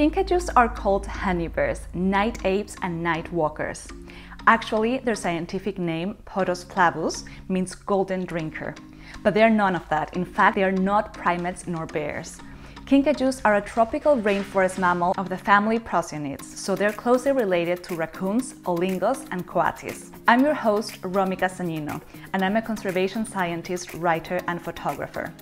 Kinkajous are called honey bears, night apes, and night walkers. Actually, their scientific name, Potos flavus, means golden drinker. But they are none of that. In fact, they are not primates nor bears. Kinkajous are a tropical rainforest mammal of the family Procyonids, so they're closely related to raccoons, olingos, and coatis. I'm your host, Romi Castagnino, and I'm a conservation scientist, writer, and photographer.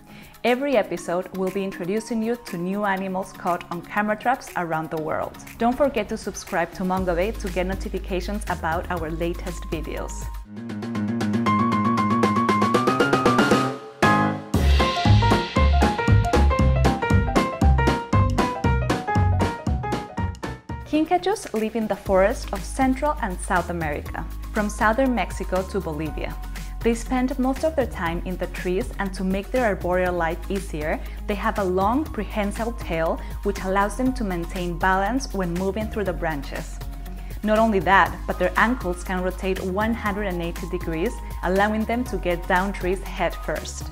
Every episode we'll be introducing you to new animals caught on camera traps around the world. Don't forget to subscribe to Mongabay to get notifications about our latest videos. Kinkajous live in the forests of Central and South America, from southern Mexico to Bolivia. They spend most of their time in the trees and to make their arboreal life easier, they have a long prehensile tail which allows them to maintain balance when moving through the branches. Not only that, but their ankles can rotate 180 degrees, allowing them to get down trees head first.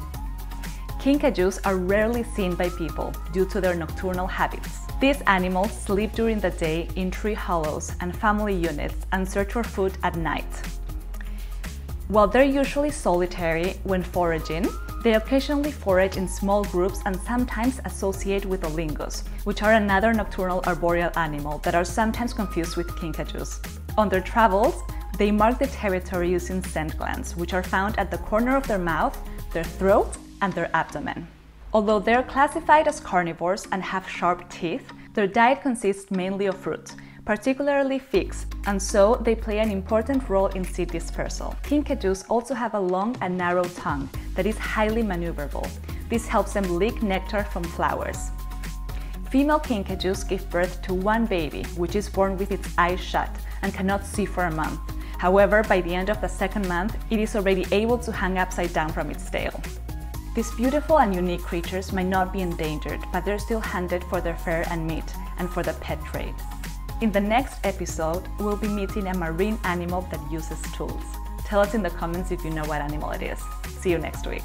Kinkajous are rarely seen by people due to their nocturnal habits. These animals sleep during the day in tree hollows and family units and search for food at night. While they're usually solitary when foraging, they occasionally forage in small groups and sometimes associate with olingos, which are another nocturnal arboreal animal that are sometimes confused with kinkajous. On their travels, they mark the territory using scent glands, which are found at the corner of their mouth, their throat, and their abdomen. Although they're classified as carnivores and have sharp teeth, their diet consists mainly of fruit, particularly figs, and so they play an important role in seed dispersal. Kinkajous also have a long and narrow tongue that is highly maneuverable. This helps them lick nectar from flowers. Female kinkajous give birth to one baby, which is born with its eyes shut and cannot see for a month. However, by the end of the second month, it is already able to hang upside down from its tail. These beautiful and unique creatures might not be endangered, but they're still hunted for their fur and meat and for the pet trade. In the next episode, we'll be meeting a marine animal that uses tools. Tell us in the comments if you know what animal it is. See you next week.